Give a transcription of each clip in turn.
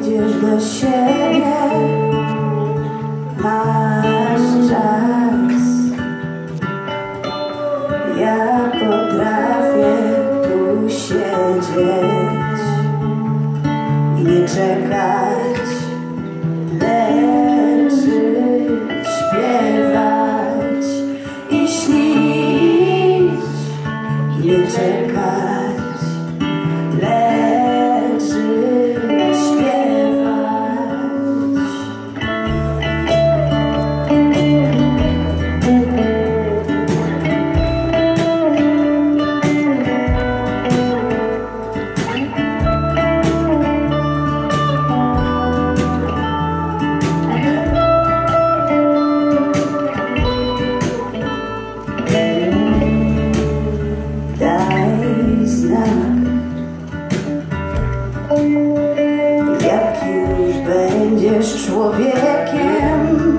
idziesz do siebie. Masz czas. Ja potrafię tu siedzieć I nie czekać Leczyć, śpiewać I śnić. I nie czekać. Będziesz człowiekiem,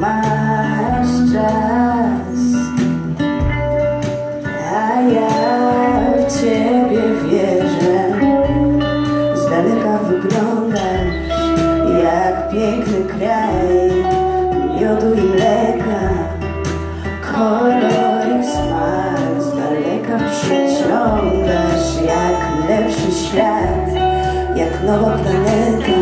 masz czas. A ja w ciebie wierzę. Z daleka wyglądasz jak piękny kraj miodu i mleka. Kolor i smak z daleka przyciągasz jak lepszy świat, jak nowa planeta.